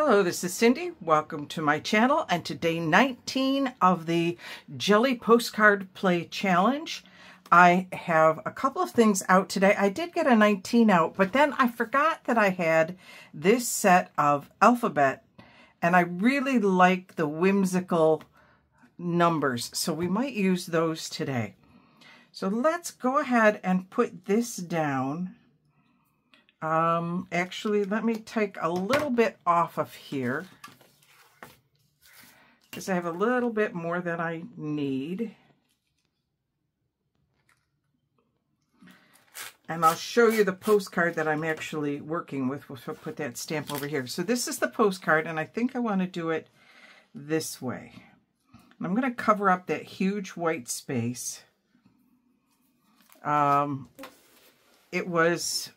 Hello, this is Cindy. Welcome to my channel and today 19 of the Jelly Postcard Play Challenge. I have a couple of things out today. I did get a 19 out, but then I forgot that I had this set of alphabet and I really like the whimsical numbers, so we might use those today. So let's go ahead and put this down. Um, actually, let me take a little bit off of here because I have a little bit more than I need. And I'll show you the postcard that I'm actually working with. We'll put that stamp over here. So this is the postcard, and I think I want to do it this way. And I'm going to cover up that huge white space. Um, it was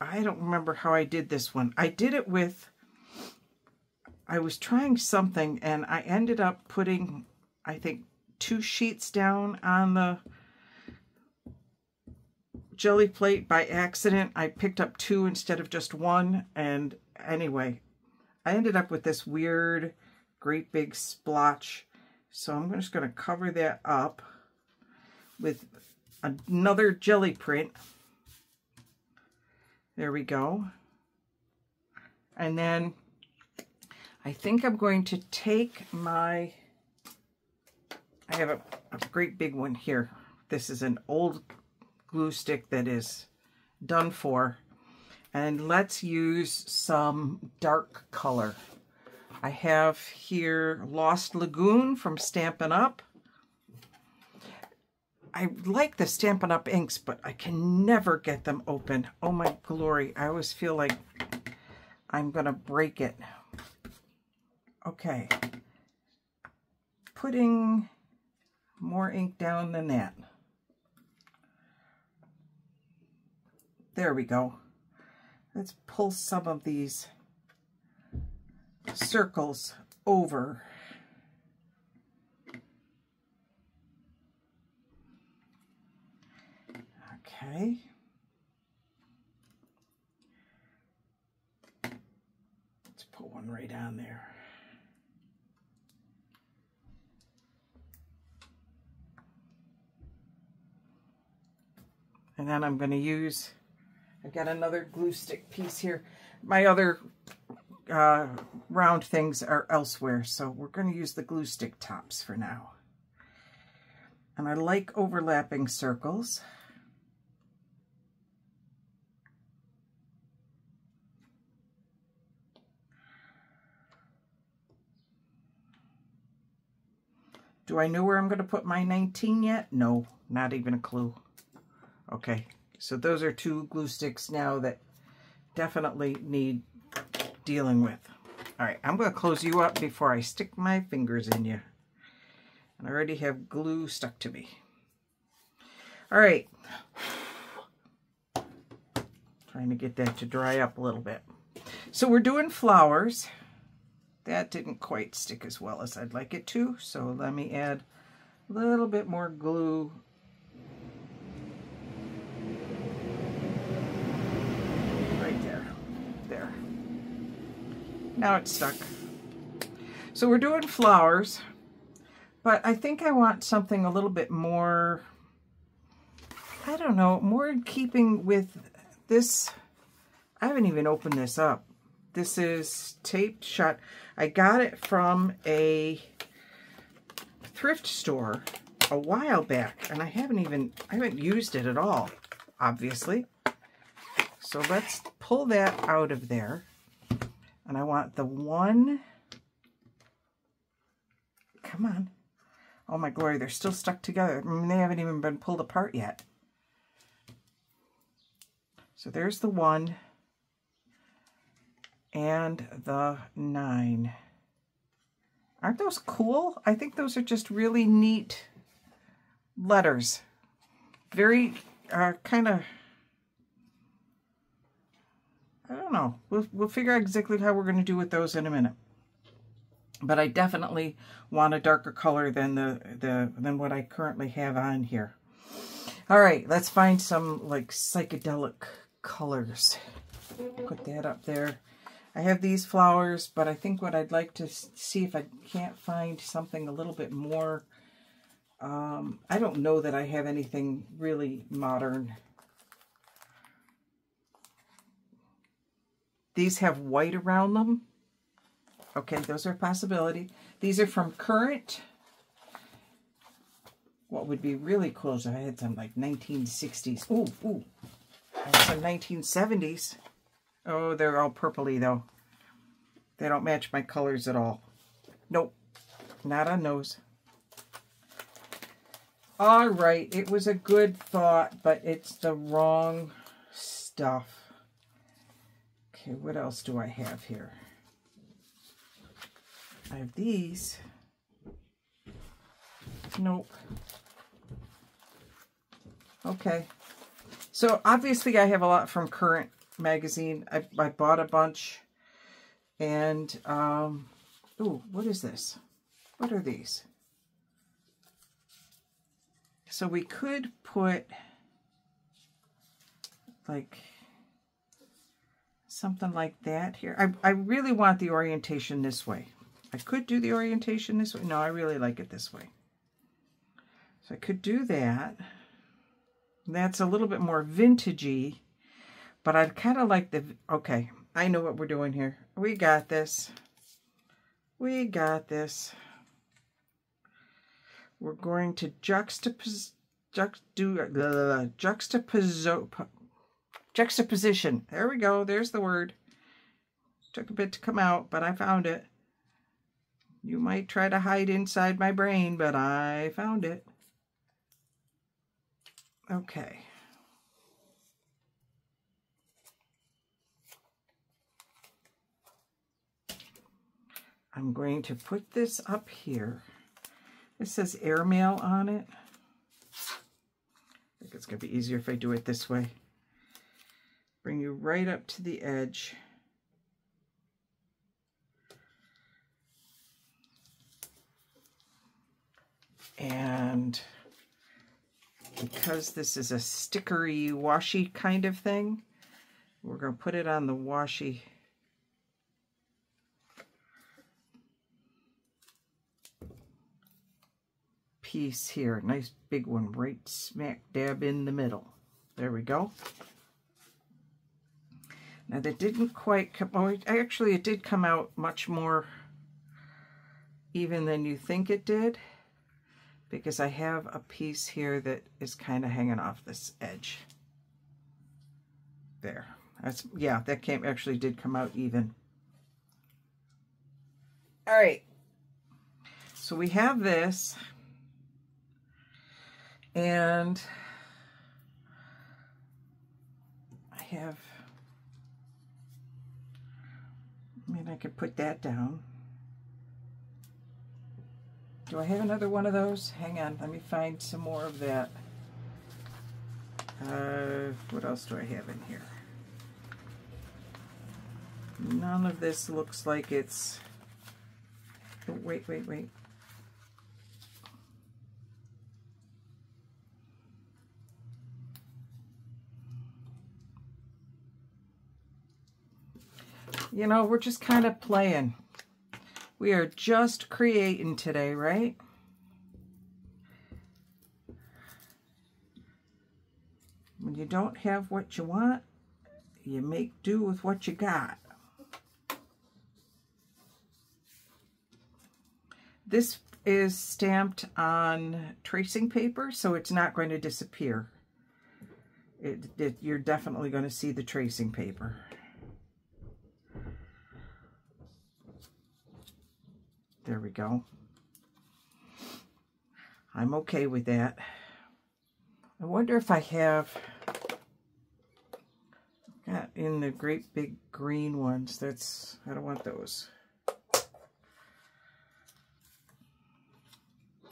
I don't remember how I did this one. I did it with, I was trying something and I ended up putting, I think, two sheets down on the jelly plate by accident. I picked up two instead of just one. And anyway, I ended up with this weird, great big splotch. So I'm just going to cover that up with another jelly print. There we go. And then I think I'm going to take my, I have a, a great big one here. This is an old glue stick that is done for. And let's use some dark color. I have here Lost Lagoon from Stampin' Up. I like the Stampin' Up! inks, but I can never get them open. Oh my glory. I always feel like I'm going to break it. Okay. Putting more ink down than that. There we go. Let's pull some of these circles over Okay. Let's put one right on there. And then I'm going to use, I've got another glue stick piece here. My other uh, round things are elsewhere, so we're going to use the glue stick tops for now. And I like overlapping circles. Do I know where I'm going to put my 19 yet? No, not even a clue. Okay, so those are two glue sticks now that definitely need dealing with. All right, I'm going to close you up before I stick my fingers in you. And I already have glue stuck to me. All right. Trying to get that to dry up a little bit. So we're doing flowers. That didn't quite stick as well as I'd like it to, so let me add a little bit more glue. Right there. There. Now it's stuck. So we're doing flowers, but I think I want something a little bit more, I don't know, more in keeping with this. I haven't even opened this up. This is taped shut. I got it from a thrift store a while back, and I haven't even, I haven't used it at all, obviously. So let's pull that out of there. And I want the one, come on. Oh my glory, they're still stuck together. I mean, they haven't even been pulled apart yet. So there's the one and the 9. Aren't those cool? I think those are just really neat letters. Very uh, kind of, I don't know. We'll, we'll figure out exactly how we're going to do with those in a minute. But I definitely want a darker color than the, the than what I currently have on here. All right, let's find some like psychedelic colors. Put that up there. I have these flowers, but I think what I'd like to see if I can't find something a little bit more, um, I don't know that I have anything really modern. These have white around them. Okay, those are a possibility. These are from Current. What would be really cool is if I had some like 1960s. Ooh, ooh. some 1970s. Oh, they're all purpley though. They don't match my colors at all. Nope, not on those. All right, it was a good thought, but it's the wrong stuff. Okay, what else do I have here? I have these. Nope. Okay. So obviously I have a lot from Current magazine. I, I bought a bunch. And, um, what is this? What are these? So we could put like something like that here. I, I really want the orientation this way. I could do the orientation this way. No, I really like it this way. So I could do that. That's a little bit more vintagey, but I'd kind of like the, okay, I know what we're doing here. We got this. We got this. We're going to juxtapose, uh, juxtapose, juxtaposition. There we go. There's the word. Took a bit to come out, but I found it. You might try to hide inside my brain, but I found it. Okay. I'm going to put this up here. It says airmail on it. I think it's going to be easier if I do it this way. Bring you right up to the edge. And because this is a stickery, washi kind of thing, we're going to put it on the washi piece here. Nice big one right smack dab in the middle. There we go. Now that didn't quite come, oh, actually it did come out much more even than you think it did because I have a piece here that is kind of hanging off this edge. There. That's, yeah, that came, actually did come out even. All right. So we have this. And I have, I mean, I could put that down. Do I have another one of those? Hang on, let me find some more of that. Uh, what else do I have in here? None of this looks like it's... Oh, wait, wait, wait. You know, we're just kind of playing. We are just creating today, right? When you don't have what you want, you make do with what you got. This is stamped on tracing paper, so it's not going to disappear. It, it, you're definitely going to see the tracing paper. There we go. I'm okay with that. I wonder if I have got in the great big green ones. That's, I don't want those.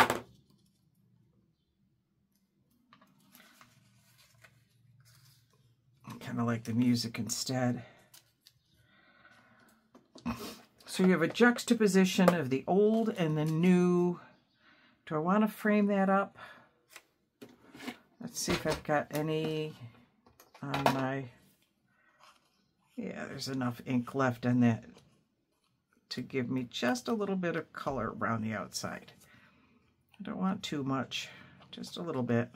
I kind of like the music instead. So you have a juxtaposition of the old and the new. Do I want to frame that up? Let's see if I've got any on my... Yeah, there's enough ink left in that to give me just a little bit of color around the outside. I don't want too much, just a little bit.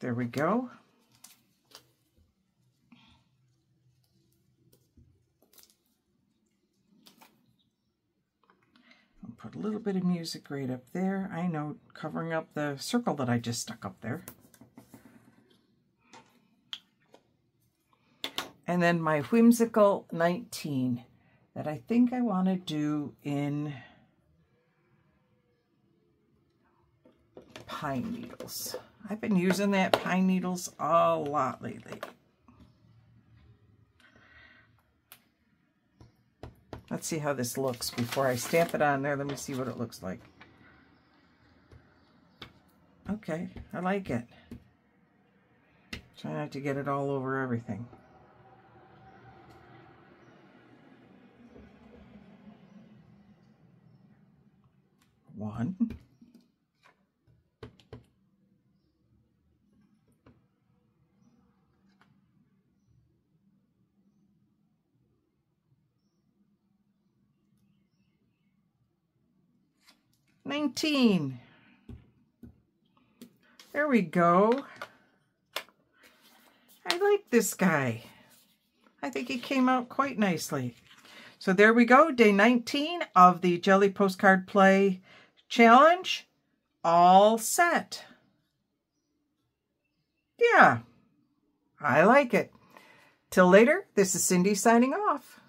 There we go. I'll put a little bit of music right up there. I know, covering up the circle that I just stuck up there. And then my whimsical 19 that I think I want to do in pine needles. I've been using that pine needles a lot lately. Let's see how this looks before I stamp it on there. Let me see what it looks like. Okay, I like it. Try not to get it all over everything. One. 19. There we go. I like this guy. I think he came out quite nicely. So there we go, day 19 of the Jelly Postcard Play Challenge. All set. Yeah, I like it. Till later, this is Cindy signing off.